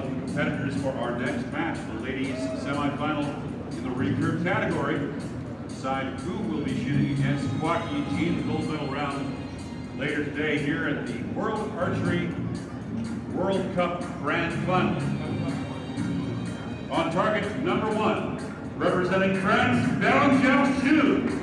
competitors for our next match, the ladies semifinal in the recurve category. Decide who will be shooting against Joaquin Jean in the gold medal round later today here at the World Archery World Cup Grand Fund. On target number one, representing France, Bérengère Schuh.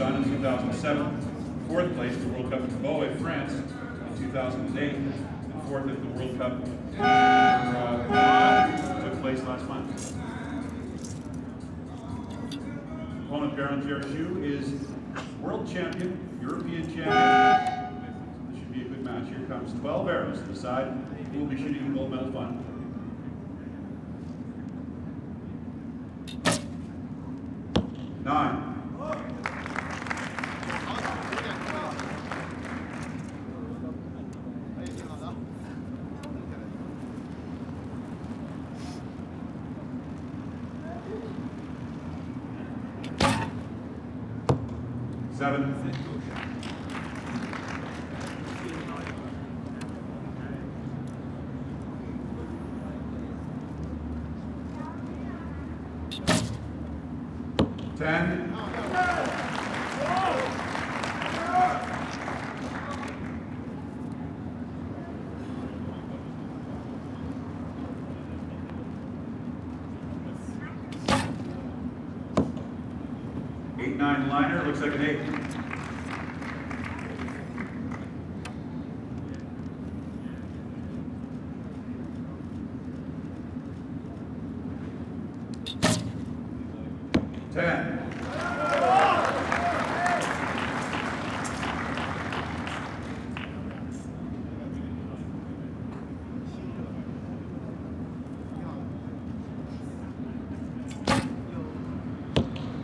In 2007, fourth place at the World Cup in Beauvais, France in 2008, and fourth at the World Cup took place last month. Opponent Bérengère Schuh is world champion, European champion. This should be a good match. Here comes 12 arrows to decide who will be shooting the gold medal fund. Seven. Nine liner, looks like an eight. Ten.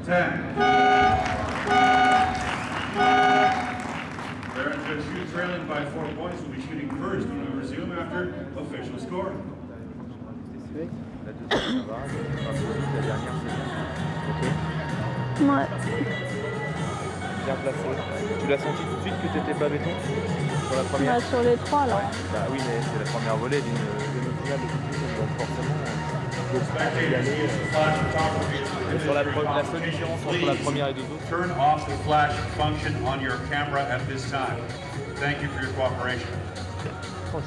Ten. Shooting first when we resume after official. Ok. Ouais. Bien placé. Tu l'as senti tout de suite que tu n'étais pas béton sur la première Bah, sur les trois là. Bah oui, mais c'est la première volée d'une demi-finale de Coupe donc forcément, faut y Spectators, aller. Et sur la seule différence entre la première et deux autres, Turn off the flash function on your camera at this time. Thank you for your cooperation. Form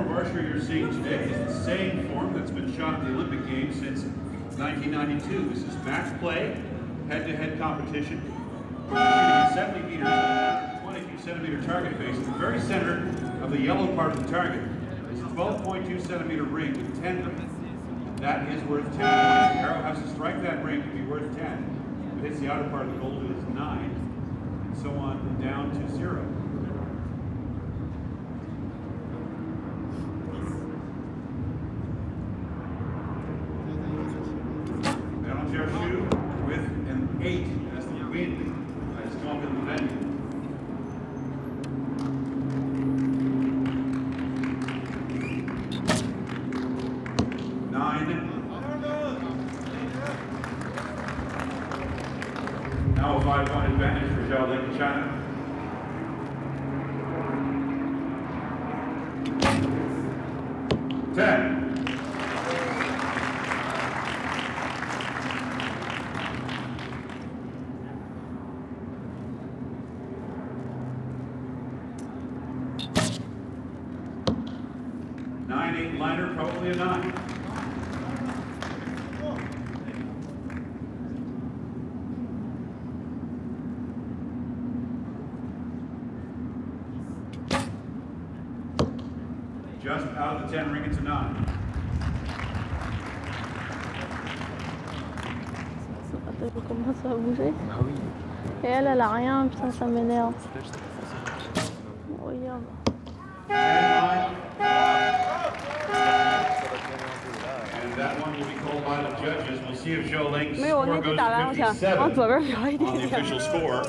of archery you're seeing today is the same shot at the Olympic Games since 1992. This is match play, head-to-head -head competition. Shooting a 70 meters, 22 centimeter target face in the very center of the yellow part of the target. It's a 12.2 centimeter ring with 10 of them. That is worth 10 points. The arrow has to strike that ring to be worth 10. If it hits the outer part of the gold, it is 9. And so on down to 0. 10. Just out of the 10, ring it's a 9. Comment ça a bougé Et elle, elle a rien, putain, ça m'énerve. Regarde. Mais on était à l'avance, on doit bien faire. On the official score,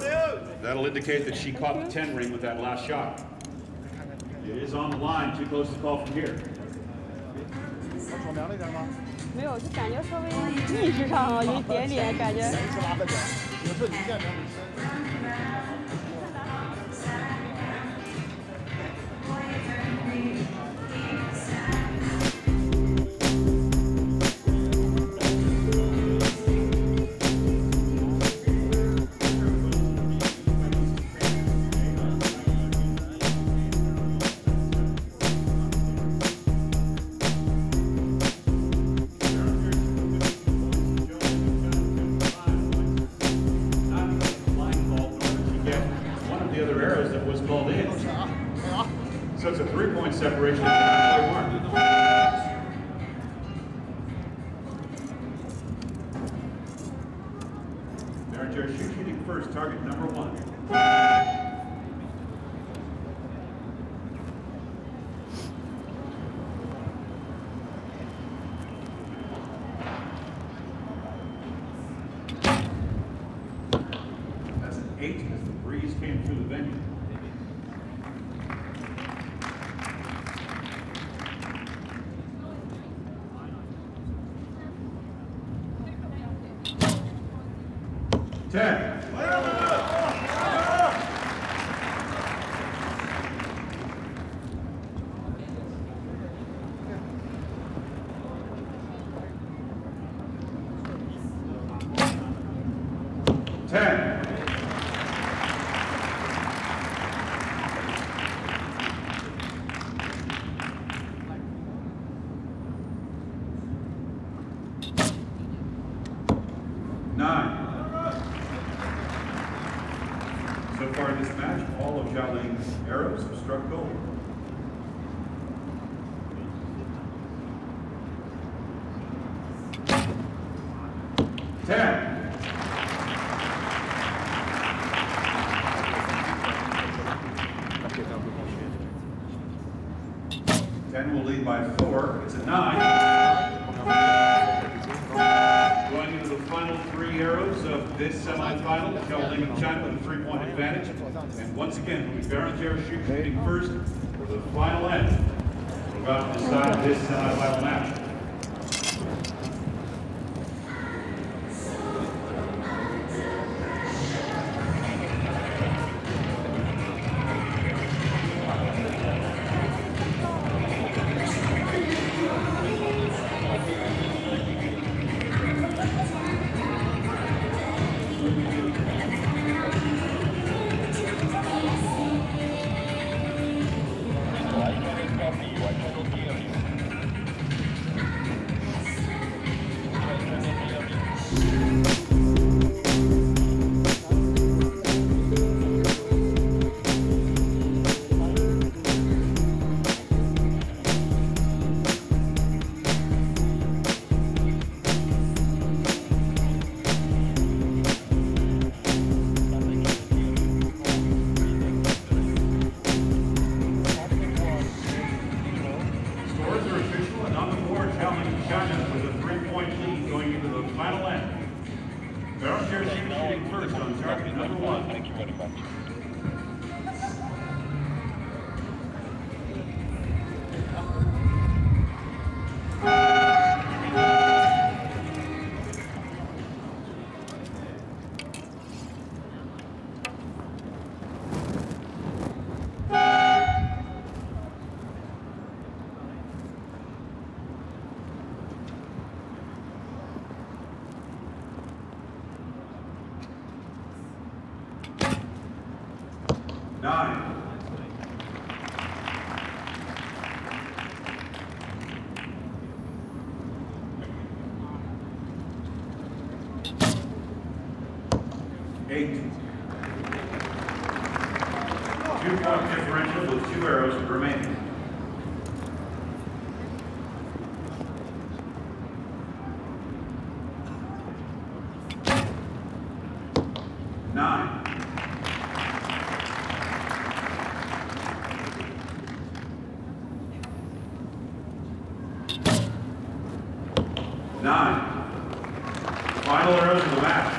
that'll indicate that she caught the 10 ring with that last shot. It is on the line, too close to call from here. 没有，就感觉稍微意识上有一点点感觉。So it's a three-point separation. Bérengère Schuh shooting first, target number one. That's an eight as the breeze came through the venue. Ten. Ten. Nine. So far in this match, all of Zhao Ling's arrows have struck gold. Ten. Ten will lead by four. It's a nine. Going into the final three arrows of this semifinal, of China with a three-point advantage. And once again, it'll be Schuh shooting first for the final end. We're about to decide this semifinal match. 8. Two-point differential with two arrows remaining. Nine. Nine. Final arrows of the match.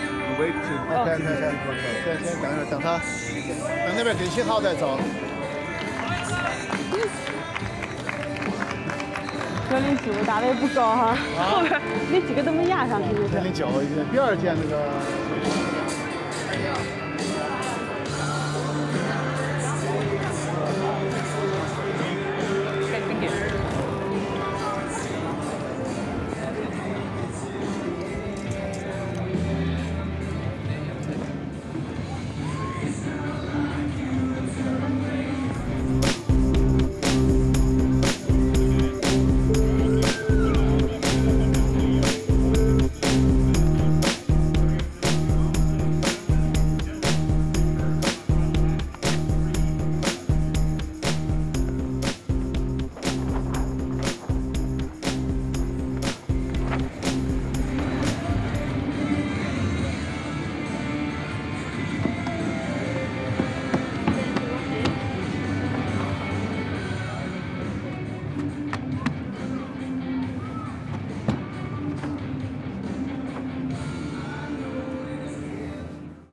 Wait to 看看看，先先等等，等他，等那边给信号再走。格林数打的也不高哈，后边那几个都没压上去，就是。那你脚第二件那个。